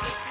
Huh?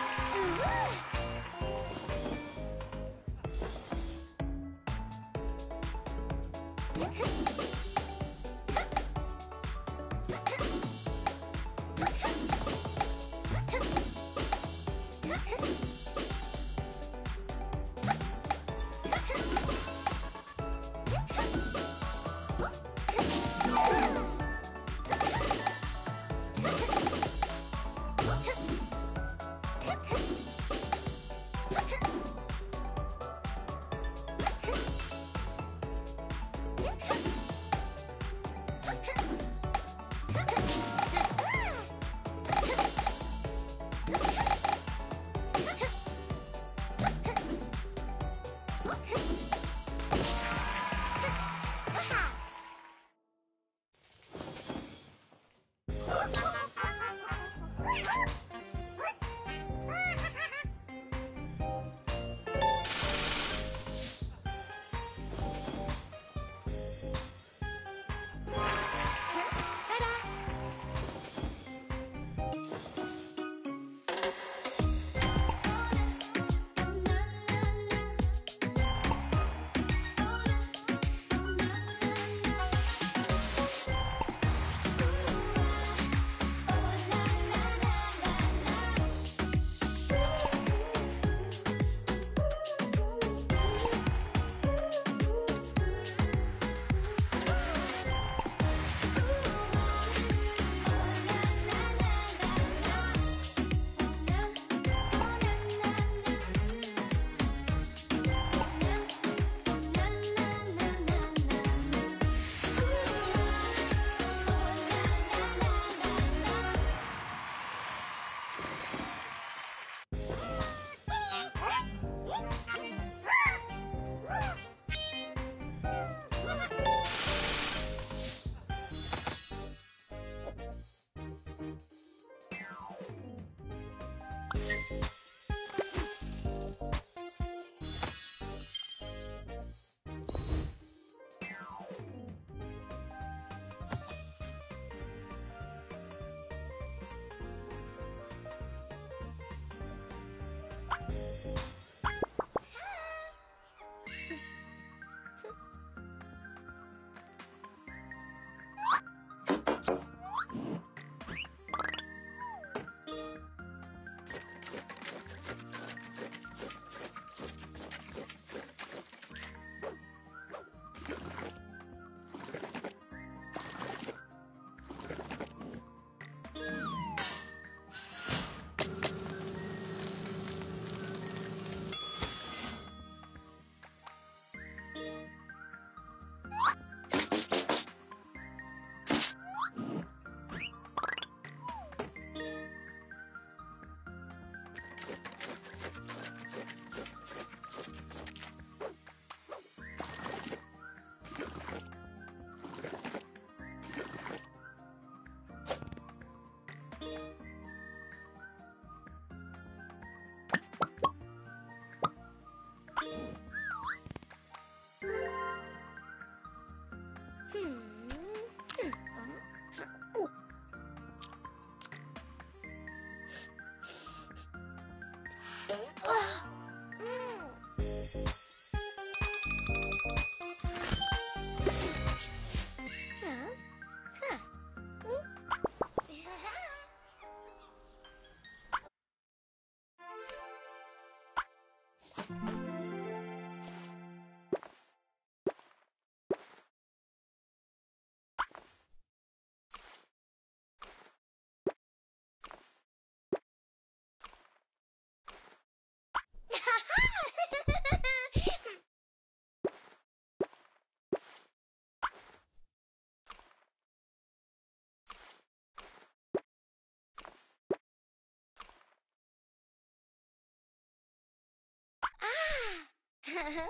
ah!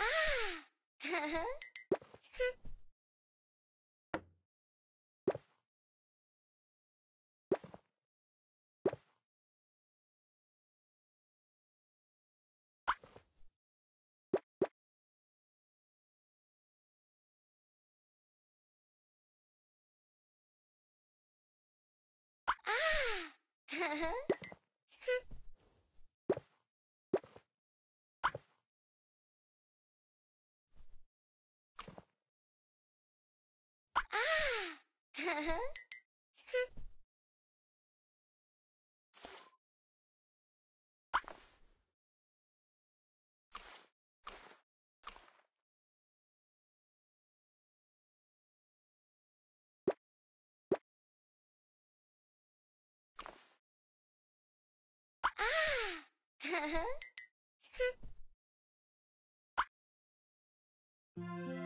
ah! Ah! ah! ah! Ah! Ah! Mm. Ah! Hmm?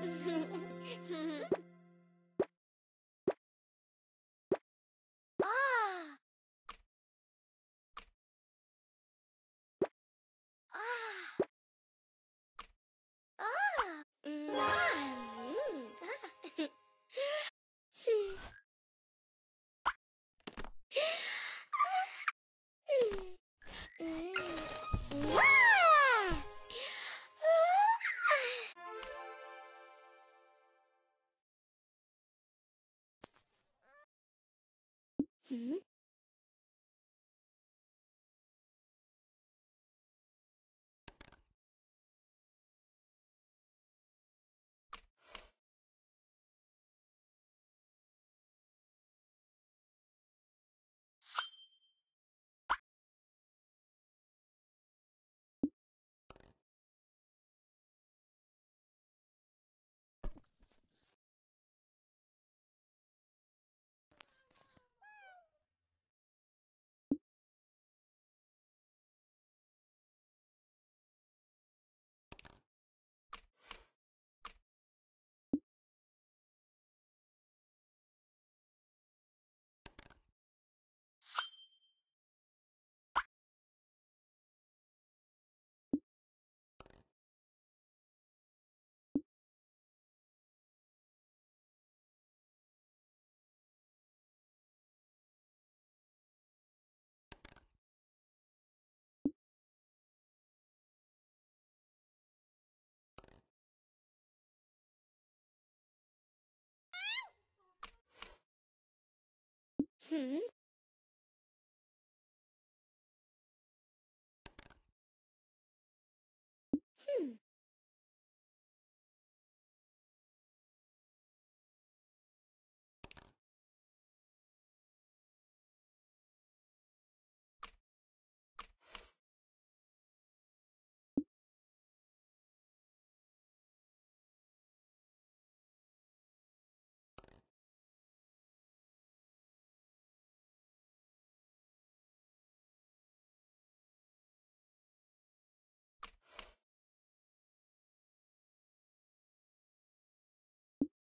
Hmm?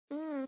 嗯